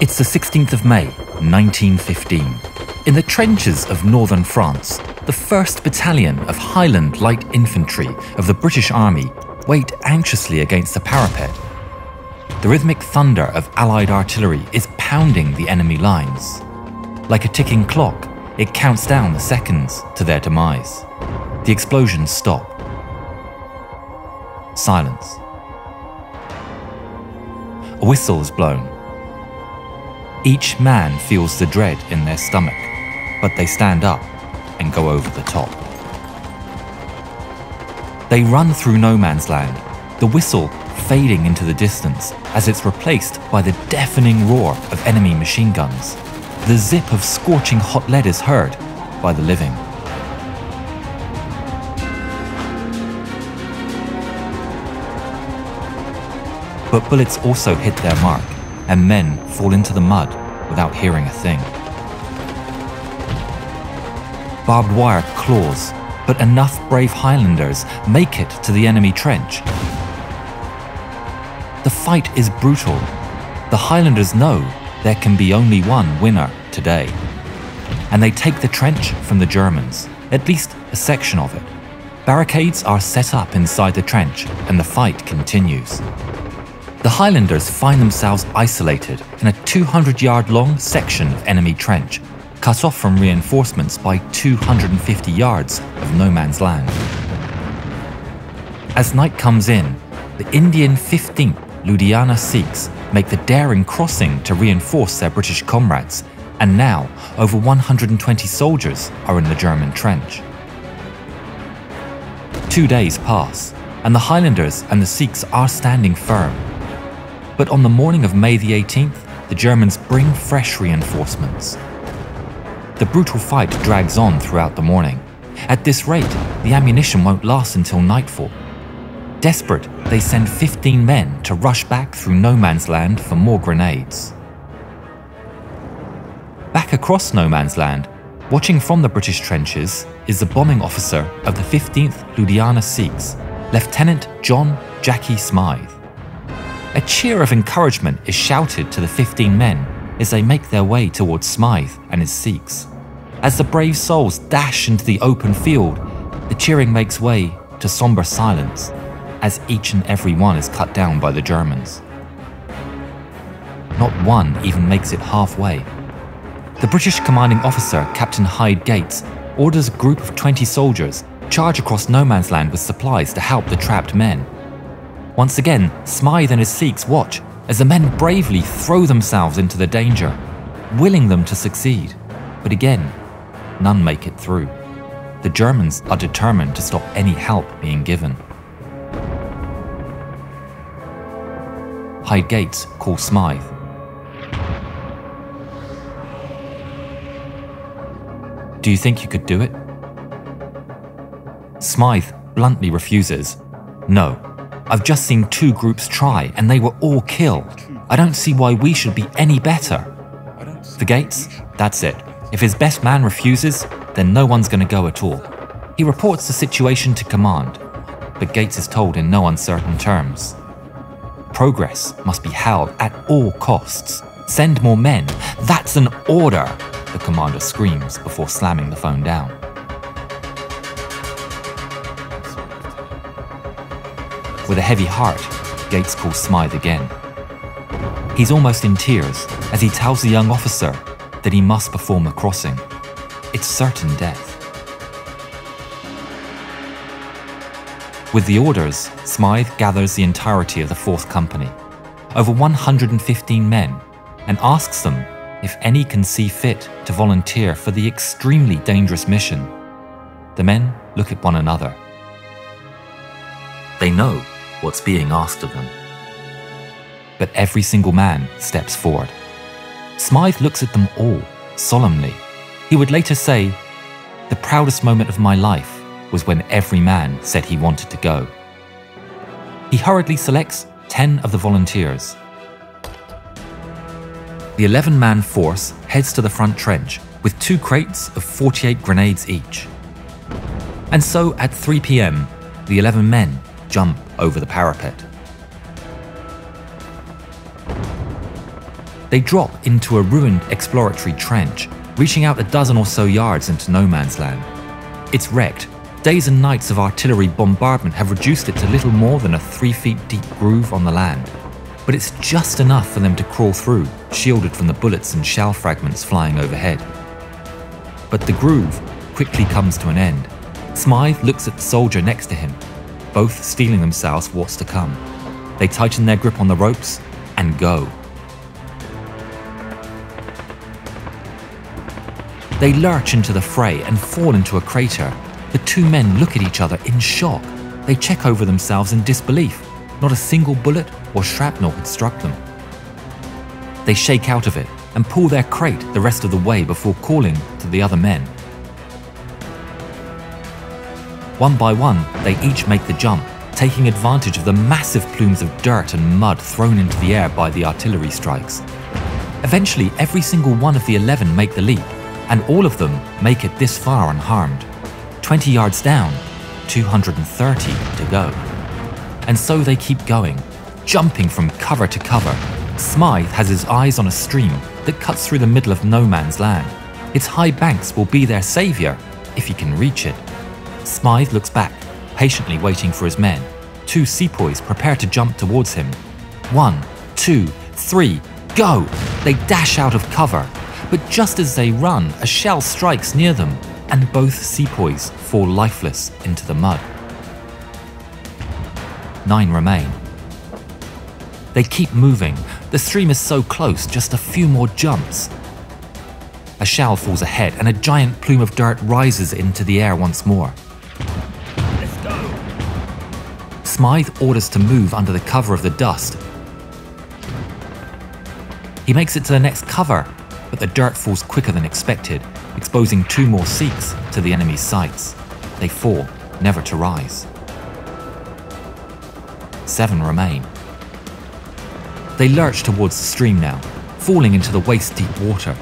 It's the 16th of May, 1915. In the trenches of northern France, the 1st Battalion of Highland Light Infantry of the British Army wait anxiously against the parapet. The rhythmic thunder of Allied artillery is pounding the enemy lines. Like a ticking clock, it counts down the seconds to their demise. The explosions stop. Silence. A whistle is blown. Each man feels the dread in their stomach, but they stand up and go over the top. They run through no man's land, the whistle fading into the distance as it's replaced by the deafening roar of enemy machine guns. The zip of scorching hot lead is heard by the living. But bullets also hit their mark, and men fall into the mud without hearing a thing. Barbed wire claws, but enough brave Highlanders make it to the enemy trench. The fight is brutal. The Highlanders know there can be only one winner today. And they take the trench from the Germans, at least a section of it. Barricades are set up inside the trench, and the fight continues. The Highlanders find themselves isolated in a 200 yard long section of enemy trench, cut off from reinforcements by 250 yards of no man's land. As night comes in, the Indian 15th Ludhiana Sikhs make the daring crossing to reinforce their British comrades, and now over 120 soldiers are in the German trench. Two days pass, and the Highlanders and the Sikhs are standing firm, but on the morning of May the 18th, the Germans bring fresh reinforcements. The brutal fight drags on throughout the morning. At this rate, the ammunition won't last until nightfall. Desperate, they send 15 men to rush back through no man's land for more grenades. Back across no man's land, watching from the British trenches, is the bombing officer of the 15th Ludhiana Sikhs, Lieutenant John Jackie Smyth. A cheer of encouragement is shouted to the 15 men as they make their way towards Smyth and his Sikhs. As the brave souls dash into the open field, the cheering makes way to somber silence as each and every one is cut down by the Germans. Not one even makes it halfway. The British commanding officer, Captain Hyde Gates, orders a group of 20 soldiers charge across no man's land with supplies to help the trapped men. Once again, Smyth and his Sikhs watch as the men bravely throw themselves into the danger, willing them to succeed. But again, none make it through. The Germans are determined to stop any help being given. Hyde Gates calls Smyth. Do you think you could do it? Smyth bluntly refuses. No, I've just seen two groups try and they were all killed. I don't see why we should be any better. For Gates, that's it. If his best man refuses, then no one's going to go at all. He reports the situation to command, but Gates is told in no uncertain terms. Progress must be held at all costs. Send more men. That's an order, the commander screams before slamming the phone down. With a heavy heart, Gates calls Smyth again. He's almost in tears as he tells the young officer that he must perform the crossing. It's certain death. With the orders, Smyth gathers the entirety of the 4th Company, over 115 men, and asks them if any can see fit to volunteer for the extremely dangerous mission. The men look at one another. They know what's being asked of them. But every single man steps forward. Smyth looks at them all, solemnly. He would later say, The proudest moment of my life was when every man said he wanted to go. He hurriedly selects 10 of the volunteers. The 11 man force heads to the front trench with two crates of 48 grenades each. And so at 3 pm, the 11 men jump over the parapet. They drop into a ruined exploratory trench, reaching out a dozen or so yards into no man's land. It's wrecked. Days and nights of artillery bombardment have reduced it to little more than a three feet deep groove on the land. But it's just enough for them to crawl through, shielded from the bullets and shell fragments flying overhead. But the groove quickly comes to an end. Smyth looks at the soldier next to him, both steeling themselves for what's to come. They tighten their grip on the ropes and go. They lurch into the fray and fall into a crater. The two men look at each other in shock. They check over themselves in disbelief. Not a single bullet or shrapnel had struck them. They shake out of it and pull their crate the rest of the way before calling to the other men. One by one, they each make the jump, taking advantage of the massive plumes of dirt and mud thrown into the air by the artillery strikes. Eventually, every single one of the 11 make the leap, and all of them make it this far unharmed. 20 yards down, 230 to go. And so they keep going, jumping from cover to cover. Smyth has his eyes on a stream that cuts through the middle of no man's land. Its high banks will be their saviour if he can reach it. Smyth looks back, patiently waiting for his men. Two sepoys prepare to jump towards him. One, two, three, go! They dash out of cover. But just as they run, a shell strikes near them, and both sepoys fall lifeless into the mud. Nine remain. They keep moving. The stream is so close, just a few more jumps. A shell falls ahead, and a giant plume of dirt rises into the air once more. Smyth orders to move under the cover of the dust. He makes it to the next cover, but the dirt falls quicker than expected, exposing two more Sikhs to the enemy's sights. They fall, never to rise. Seven remain. They lurch towards the stream now, falling into the waist deep water.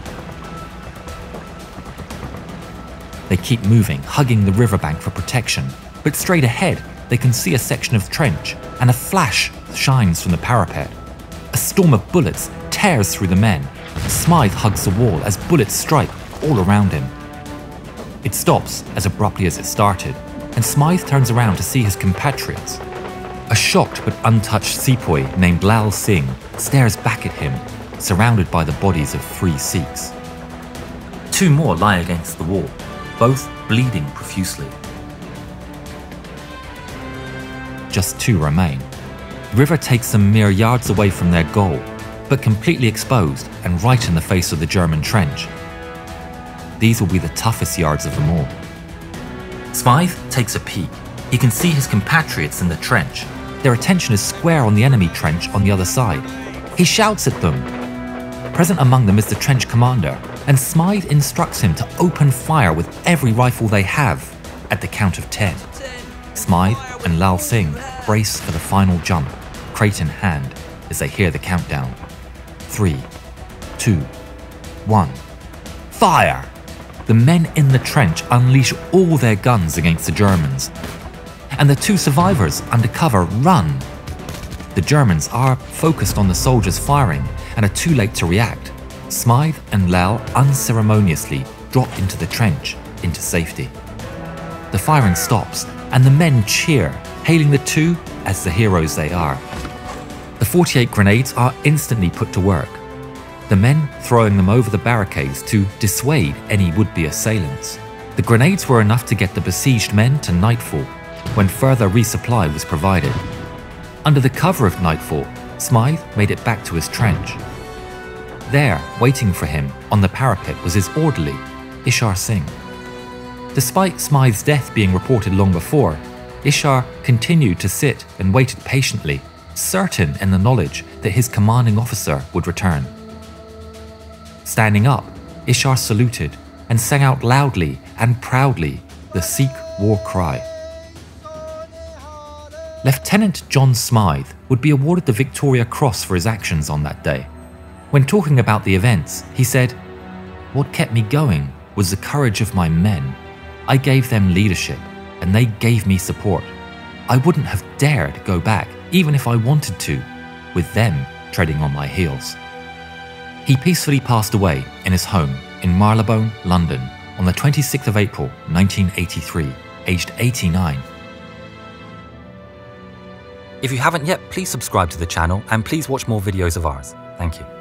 They keep moving, hugging the riverbank for protection, but straight ahead, they can see a section of trench, and a flash shines from the parapet. A storm of bullets tears through the men. Smyth hugs the wall as bullets strike all around him. It stops as abruptly as it started, and Smyth turns around to see his compatriots. A shocked but untouched sepoy named Lal Singh stares back at him, surrounded by the bodies of three Sikhs. Two more lie against the wall, both bleeding profusely. Just two remain. River takes them mere yards away from their goal, but completely exposed and right in the face of the German trench. These will be the toughest yards of them all. Smyth takes a peek. He can see his compatriots in the trench. Their attention is square on the enemy trench on the other side. He shouts at them. Present among them is the trench commander, and Smyth instructs him to open fire with every rifle they have at the count of ten. Smyth and Lal Singh brace for the final jump, crate in hand, as they hear the countdown. Three, two, one. Fire! The men in the trench unleash all their guns against the Germans. And the two survivors under cover run. The Germans are focused on the soldiers firing and are too late to react. Smyth and Lal unceremoniously drop into the trench into safety. The firing stops and the men cheer, hailing the two as the heroes they are. The 48 grenades are instantly put to work, the men throwing them over the barricades to dissuade any would be assailants. The grenades were enough to get the besieged men to nightfall, when further resupply was provided. Under the cover of nightfall, Smyth made it back to his trench. There, waiting for him on the parapet, was his orderly, Ishar Singh. Despite Smyth's death being reported long before, Ishar continued to sit and waited patiently, certain in the knowledge that his commanding officer would return. Standing up, Ishar saluted and sang out loudly and proudly the Sikh war cry. Lieutenant John Smyth would be awarded the Victoria Cross for his actions on that day. When talking about the events, he said, What kept me going was the courage of my men I gave them leadership, and they gave me support. I wouldn't have dared go back, even if I wanted to, with them treading on my heels. He peacefully passed away in his home in Marylebone, London, on the 26th of April 1983, aged 89. If you haven't yet, please subscribe to the channel and please watch more videos of ours. Thank you.